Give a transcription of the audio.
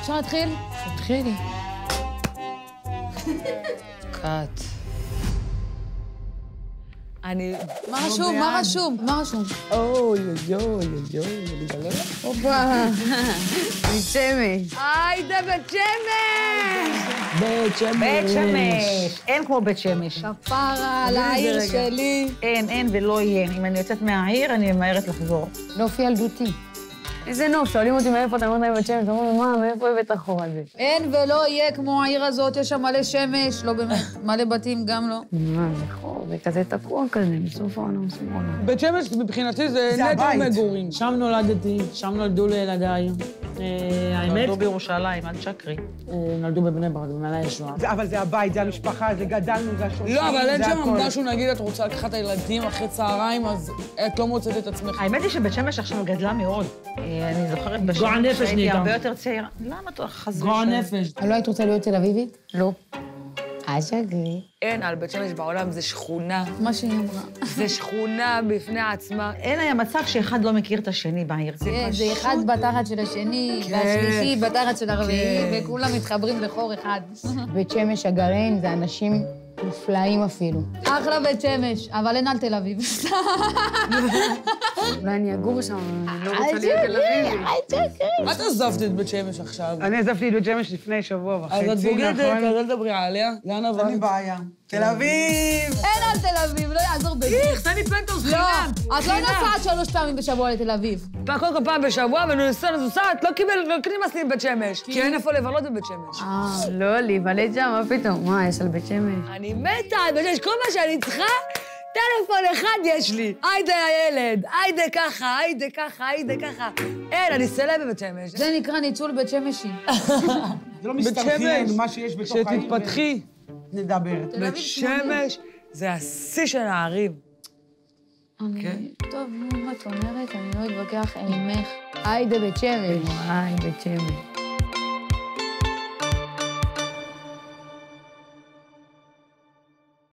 אפשר להתחיל? תתחילי. קאט. אני... מה רשום? מה רשום? מה רשום? אוי, אוי, אוי, אוי, אוי, אני אגלה לך. הופה. בית שמש. היידה בית שמש! בית שמש. בית שמש. אין כמו בית שמש. כפרה על העיר שלי. אין, אין ולא יהיה. אם אני יוצאת מהעיר, אני ממהרת לחזור. נוף ילדותי. איזה נוף, שואלים אותי מאיפה אתה אומר להם בית שמש, אומרים, מה, מאיפה הבאת החור הזה? אין ולא יהיה כמו העיר הזאת, יש שם מלא שמש, לא באמת, מלא בתים גם לא. מה, זה חור, זה כזה תקוע כזה, בסוף העולם שמאלה. בית שמש מבחינתי זה נטו מגורים. שם נולדתי, שם נולדו לילדיי. אה, האמת, נולדו בירושלים, אל תשקרי. אה, נולדו בבני ברק, במעלה ישועה. זה- אבל זה הבית, זה המשפחה, זה גדלנו, זה השורשים, לא, אבל אין זה שם. משהו, נגיד, את רוצה לקחת את הילדים אחרי צהריים, אז את לא מוצאת את עצמך. האמת היא שבית שמש עכשיו גדלה מאוד. אה, אני זוכרת נפש שהייתי. הרבה יותר צעירה. למה אתה חס גועל? נפש. לא היית רוצה להיות תל אביבית? לא. שגרי. אין על בית שמש בעולם, זה שכונה. מה שהיא אמרה. זה שכונה בפני עצמה. אין היה מצב שאחד לא מכיר את השני בעיר. זה כן, זה פשוט- אחד בתחת של השני, והשלישי בתחת של הרביעי, וכולם מתחברים לחור אחד. בית שמש, הגרעין, זה אנשים מופלאים אפילו. אחלה בית שמש, אבל אין על תל אביב. אולי אני אגור שם, אני לא רוצה להיות תל אביבית. את עזבת את בית שמש עכשיו. אני עזבתי את בית שמש לפני שבוע וחצי, אז את בוגדת, נכון? אז אל תדברי עליה. לאן אין לי עברת? בעיה. תל אביב! איך, תן לי פנטוס לא, את לא נוסעת שלוש פעמים בשבוע לתל אביב. קודם כל פעם בשבוע, ונוסעת, נוסעת, לא קיבל, לא נמאס לי בבית שמש. כי אין איפה לבלות בבית שמש. אה, לא, להיוולד שם, מה פתאום? מה, יש על בית שמש? אני מתה על בית שמש, כל מה שאני צריכה, טלפון אחד יש לי. היידה הילד, היידה ככה, היידה ככה, היידה ככה. אין, אני סלב בבית שמש. זה נקרא ניצול בית שמשי. זה לא מסתנכרן, מה שיש בתוך העיר. שתתפתחי. נדבר. בית שמש זה השיא של הערים. כן. טוב, נו, מה את אומרת? אני לא אתווכח עמך. היידה בית שמש. וואי, בית שמש.